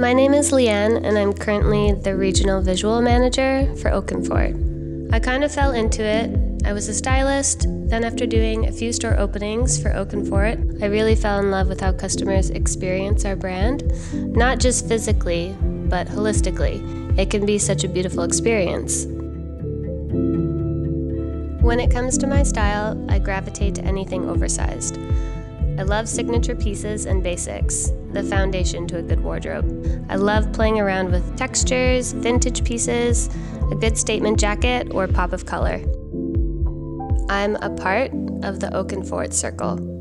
My name is Leanne, and I'm currently the regional visual manager for OAK + FORT. I kind of fell into it. I was a stylist, then, after doing a few store openings for OAK + FORT, I really fell in love with how customers experience our brand, not just physically, but holistically. It can be such a beautiful experience. When it comes to my style, I gravitate to anything oversized. I love signature pieces and basics, the foundation to a good wardrobe. I love playing around with textures, vintage pieces, a good statement jacket, or pop of color. I'm a part of the OAK + FORT Circle.